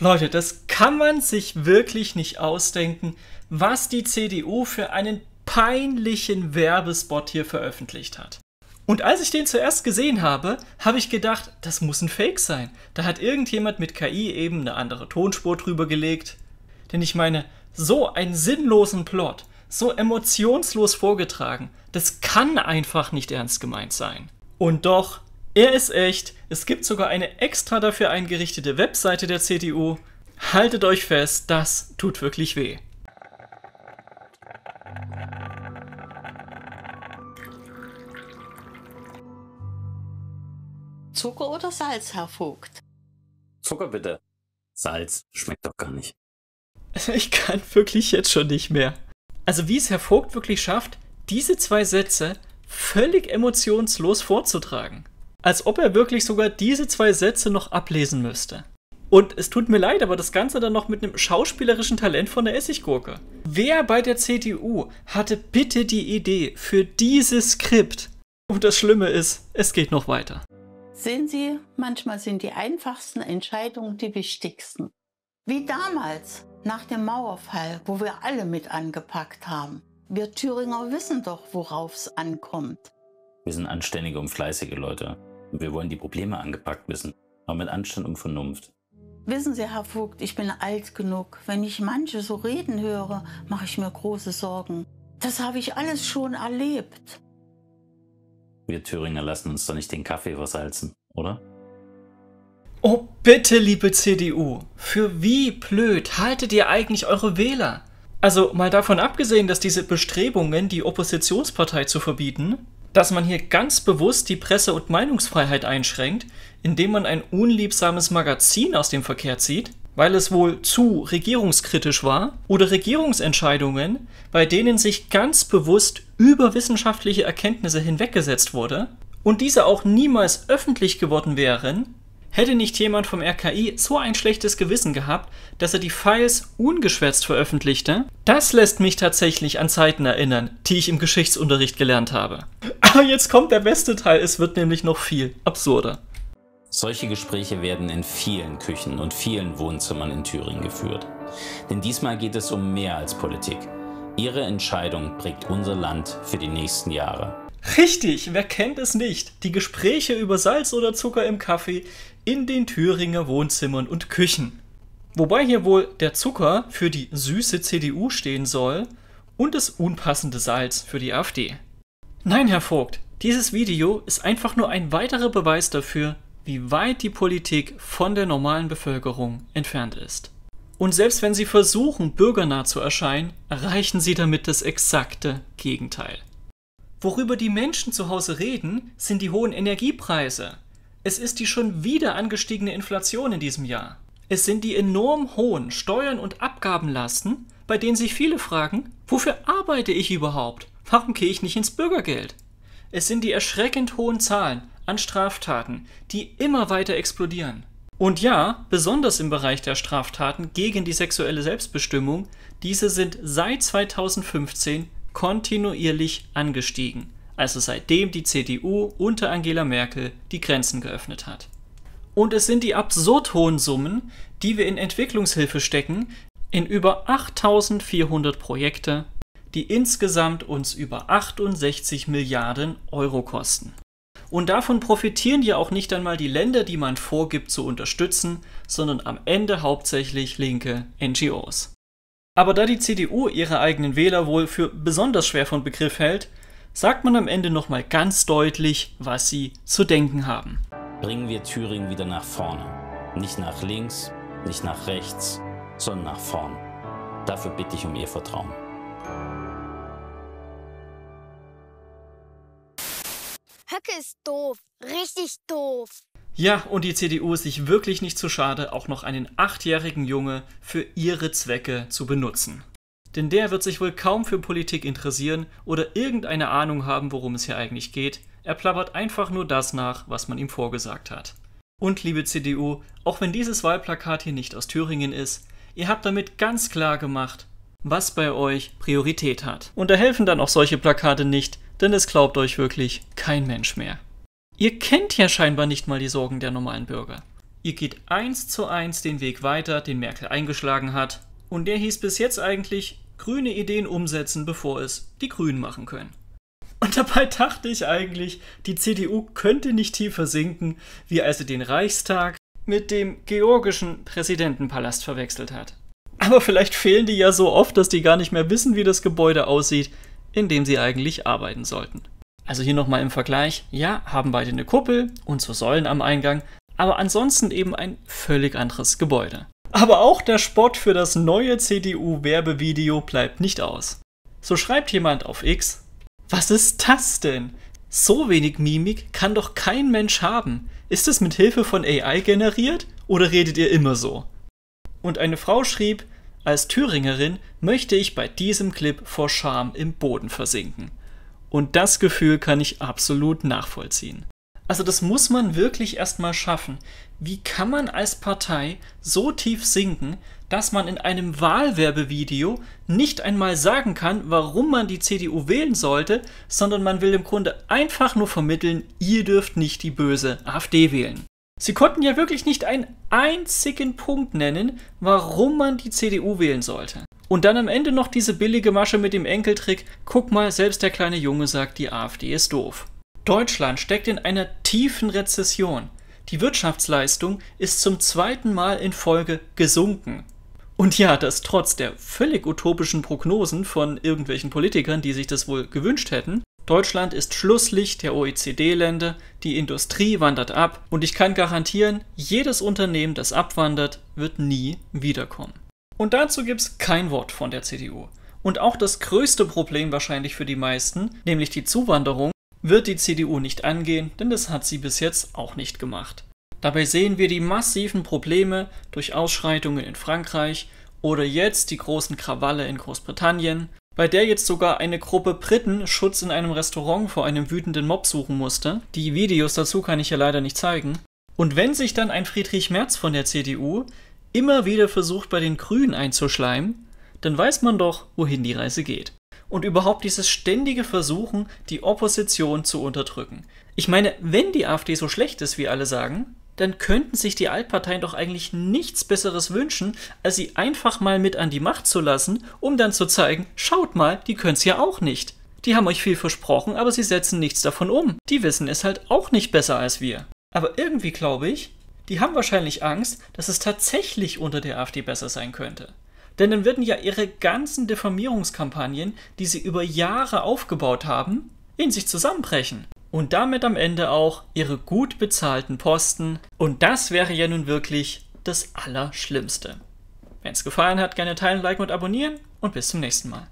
Leute, das kann man sich wirklich nicht ausdenken, was die CDU für einen peinlichen Werbespot hier veröffentlicht hat. Und als ich den zuerst gesehen habe, habe ich gedacht, das muss ein Fake sein. Da hat irgendjemand mit KI eben eine andere Tonspur drüber gelegt. Denn ich meine, so einen sinnlosen Plot, so emotionslos vorgetragen, das kann einfach nicht ernst gemeint sein. Und doch, er ist echt. Es gibt sogar eine extra dafür eingerichtete Webseite der CDU. Haltet euch fest, das tut wirklich weh. Zucker oder Salz, Herr Vogt? Zucker bitte. Salz schmeckt doch gar nicht. Ich kann wirklich jetzt schon nicht mehr. Also wie es Herr Vogt wirklich schafft, diese zwei Sätze völlig emotionslos vorzutragen. Als ob er wirklich sogar diese zwei Sätze noch ablesen müsste. Und es tut mir leid, aber das Ganze dann noch mit einem schauspielerischen Talent von der Essiggurke. Wer bei der CDU hatte bitte die Idee für dieses Skript? Und das Schlimme ist, es geht noch weiter. Sehen Sie, manchmal sind die einfachsten Entscheidungen die wichtigsten. Wie damals, nach dem Mauerfall, wo wir alle mit angepackt haben. Wir Thüringer wissen doch, worauf es ankommt. Wir sind anständige und fleißige Leute. Und wir wollen die Probleme angepackt wissen. Aber mit Anstand und Vernunft. Wissen Sie, Herr Vogt, ich bin alt genug. Wenn ich manche so reden höre, mache ich mir große Sorgen. Das habe ich alles schon erlebt. Wir Thüringer lassen uns doch nicht den Kaffee versalzen, oder? Oh, bitte, liebe CDU, für wie blöd haltet ihr eigentlich eure Wähler? Also mal davon abgesehen, dass diese Bestrebungen, die Oppositionspartei zu verbieten, dass man hier ganz bewusst die Presse- und Meinungsfreiheit einschränkt, indem man ein unliebsames Magazin aus dem Verkehr zieht, weil es wohl zu regierungskritisch war, oder Regierungsentscheidungen, bei denen sich ganz bewusst über wissenschaftliche Erkenntnisse hinweggesetzt wurde und diese auch niemals öffentlich geworden wären, hätte nicht jemand vom RKI so ein schlechtes Gewissen gehabt, dass er die Files ungeschwärzt veröffentlichte, das lässt mich tatsächlich an Zeiten erinnern, die ich im Geschichtsunterricht gelernt habe. Aber jetzt kommt der beste Teil, es wird nämlich noch viel absurder. Solche Gespräche werden in vielen Küchen und vielen Wohnzimmern in Thüringen geführt. Denn diesmal geht es um mehr als Politik. Ihre Entscheidung prägt unser Land für die nächsten Jahre. Richtig, wer kennt es nicht? Die Gespräche über Salz oder Zucker im Kaffee in den Thüringer Wohnzimmern und Küchen. Wobei hier wohl der Zucker für die süße CDU stehen soll und das unpassende Salz für die AfD. Nein, Herr Vogt, dieses Video ist einfach nur ein weiterer Beweis dafür, wie weit die Politik von der normalen Bevölkerung entfernt ist. Und selbst wenn sie versuchen, bürgernah zu erscheinen, erreichen sie damit das exakte Gegenteil. Worüber die Menschen zu Hause reden, sind die hohen Energiepreise. Es ist die schon wieder angestiegene Inflation in diesem Jahr. Es sind die enorm hohen Steuern und Abgabenlasten, bei denen sich viele fragen, wofür arbeite ich überhaupt? Warum gehe ich nicht ins Bürgergeld? Es sind die erschreckend hohen Zahlen an Straftaten, die immer weiter explodieren. Und ja, besonders im Bereich der Straftaten gegen die sexuelle Selbstbestimmung, diese sind seit 2015 kontinuierlich angestiegen, also seitdem die CDU unter Angela Merkel die Grenzen geöffnet hat. Und es sind die absurd hohen Summen, die wir in Entwicklungshilfe stecken, in über 8400 Projekte, die insgesamt uns über 68 Milliarden Euro kosten. Und davon profitieren ja auch nicht einmal die Länder, die man vorgibt zu unterstützen, sondern am Ende hauptsächlich linke NGOs. Aber da die CDU ihre eigenen Wähler wohl für besonders schwer von Begriff hält, sagt man am Ende nochmal ganz deutlich, was sie zu denken haben. Bringen wir Thüringen wieder nach vorne. Nicht nach links, nicht nach rechts, sondern nach vorn. Dafür bitte ich um Ihr Vertrauen. Höcke ist doof. Richtig doof. Ja, und die CDU ist sich wirklich nicht zu schade, auch noch einen achtjährigen Junge für ihre Zwecke zu benutzen. Denn der wird sich wohl kaum für Politik interessieren oder irgendeine Ahnung haben, worum es hier eigentlich geht. Er plappert einfach nur das nach, was man ihm vorgesagt hat. Und liebe CDU, auch wenn dieses Wahlplakat hier nicht aus Thüringen ist, ihr habt damit ganz klar gemacht, was bei euch Priorität hat. Und da helfen dann auch solche Plakate nicht, denn es glaubt euch wirklich kein Mensch mehr. Ihr kennt ja scheinbar nicht mal die Sorgen der normalen Bürger. ihr geht eins zu eins den Weg weiter, den Merkel eingeschlagen hat. Und der hieß bis jetzt eigentlich grüne Ideen umsetzen, bevor es die Grünen machen können. Und dabei dachte ich eigentlich, die CDU könnte nicht tiefer sinken, wie als sie den Reichstag mit dem georgischen Präsidentenpalast verwechselt hat. Aber vielleicht fehlen die ja so oft, dass die gar nicht mehr wissen, wie das Gebäude aussieht, in dem sie eigentlich arbeiten sollten. Also hier nochmal im Vergleich, ja, haben beide eine Kuppel und so Säulen am Eingang, aber ansonsten eben ein völlig anderes Gebäude. Aber auch der Spott für das neue CDU-Werbevideo bleibt nicht aus. So schreibt jemand auf X, was ist das denn? So wenig Mimik kann doch kein Mensch haben. Ist es mit Hilfe von AI generiert oder redet ihr immer so? Und eine Frau schrieb, als Thüringerin möchte ich bei diesem Clip vor Scham im Boden versinken. Und das Gefühl kann ich absolut nachvollziehen. Also das muss man wirklich erstmal schaffen. Wie kann man als Partei so tief sinken, dass man in einem Wahlwerbevideo nicht einmal sagen kann, warum man die CDU wählen sollte, sondern man will im Grunde einfach nur vermitteln, ihr dürft nicht die böse AfD wählen. Sie konnten ja wirklich nicht einen einzigen Punkt nennen, warum man die CDU wählen sollte. Und dann am Ende noch diese billige Masche mit dem Enkeltrick, guck mal, selbst der kleine Junge sagt, die AfD ist doof. Deutschland steckt in einer tiefen Rezession. Die Wirtschaftsleistung ist zum zweiten Mal in Folge gesunken. Und ja, das trotz der völlig utopischen Prognosen von irgendwelchen Politikern, die sich das wohl gewünscht hätten. Deutschland ist Schlusslicht der OECD-Länder, die Industrie wandert ab und ich kann garantieren, jedes Unternehmen, das abwandert, wird nie wiederkommen. Und dazu gibt's kein Wort von der CDU. Und auch das größte Problem wahrscheinlich für die meisten, nämlich die Zuwanderung, wird die CDU nicht angehen, denn das hat sie bis jetzt auch nicht gemacht. Dabei sehen wir die massiven Probleme durch Ausschreitungen in Frankreich oder jetzt die großen Krawalle in Großbritannien, bei der jetzt sogar eine Gruppe Briten Schutz in einem Restaurant vor einem wütenden Mob suchen musste. Die Videos dazu kann ich ja leider nicht zeigen. Und wenn sich dann ein Friedrich Merz von der CDU immer wieder versucht, bei den Grünen einzuschleimen, dann weiß man doch, wohin die Reise geht und überhaupt dieses ständige Versuchen, die Opposition zu unterdrücken. Ich meine, wenn die AfD so schlecht ist, wie alle sagen, dann könnten sich die Altparteien doch eigentlich nichts Besseres wünschen, als sie einfach mal mit an die Macht zu lassen, um dann zu zeigen, schaut mal, die können's ja auch nicht. Die haben euch viel versprochen, aber sie setzen nichts davon um. Die wissen es halt auch nicht besser als wir. Aber irgendwie glaube ich, die haben wahrscheinlich Angst, dass es tatsächlich unter der AfD besser sein könnte. Denn dann würden ja ihre ganzen Diffamierungskampagnen, die sie über Jahre aufgebaut haben, in sich zusammenbrechen. Und damit am Ende auch ihre gut bezahlten Posten. Und das wäre ja nun wirklich das Allerschlimmste. Wenn es gefallen hat, gerne teilen, liken und abonnieren und bis zum nächsten Mal.